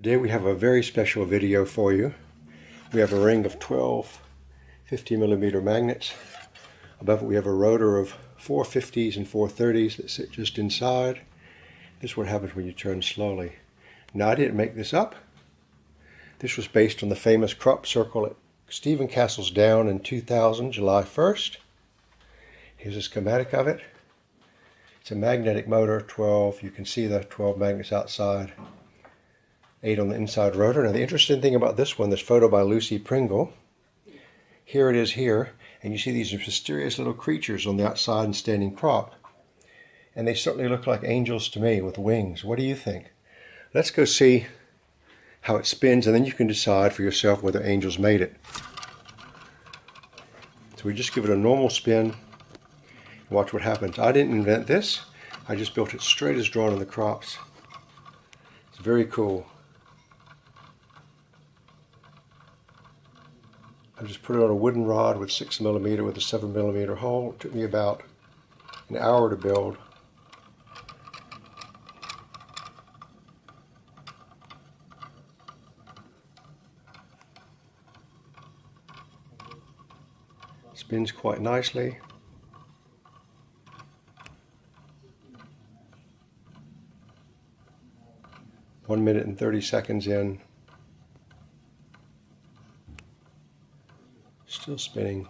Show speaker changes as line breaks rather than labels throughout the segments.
Today we have a very special video for you. We have a ring of 12 50 millimeter magnets. Above it we have a rotor of 450s and 430s that sit just inside. This is what happens when you turn slowly. Now I didn't make this up. This was based on the famous crop circle at Stephen Castle's Down in 2000, July 1st. Here's a schematic of it. It's a magnetic motor, 12. You can see the 12 magnets outside eight on the inside rotor. Now the interesting thing about this one, this photo by Lucy Pringle, here it is here, and you see these mysterious little creatures on the outside and standing crop. And they certainly look like angels to me with wings. What do you think? Let's go see how it spins, and then you can decide for yourself whether angels made it. So we just give it a normal spin. Watch what happens. I didn't invent this. I just built it straight as drawn in the crops. It's very cool. I just put it on a wooden rod with 6 millimeter with a 7 millimeter hole. It took me about an hour to build. Spins quite nicely. One minute and 30 seconds in. Still spinning.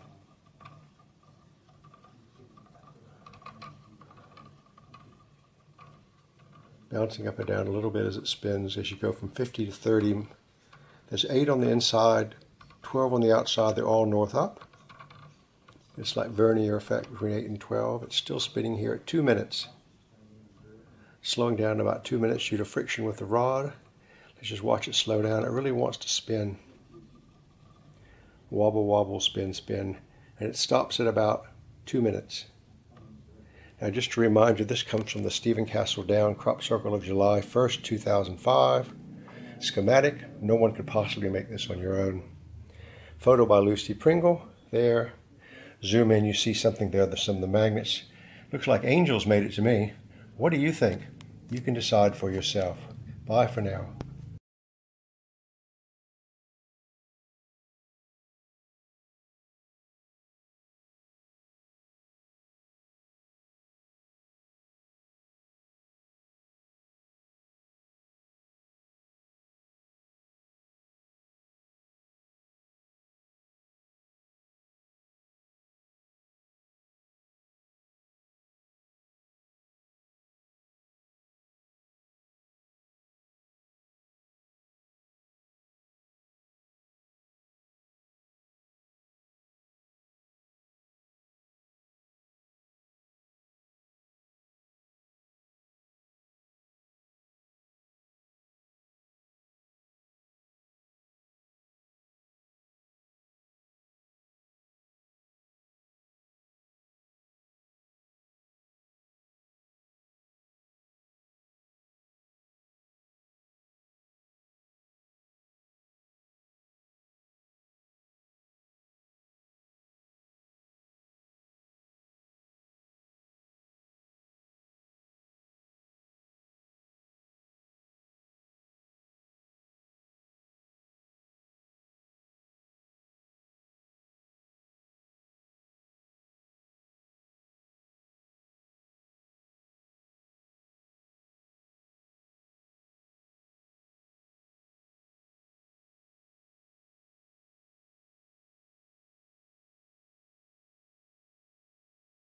Bouncing up and down a little bit as it spins as you go from 50 to 30. There's 8 on the inside, 12 on the outside. They're all north up. It's like Vernier effect between 8 and 12. It's still spinning here at 2 minutes. Slowing down about 2 minutes due to friction with the rod. Let's just watch it slow down. It really wants to spin wobble, wobble, spin, spin, and it stops at about two minutes. Now, just to remind you, this comes from the Stephen Castle Down Crop Circle of July 1st, 2005. Schematic, no one could possibly make this on your own. Photo by Lucy Pringle, there. Zoom in, you see something there, some of the magnets. Looks like angels made it to me. What do you think? You can decide for yourself. Bye for now.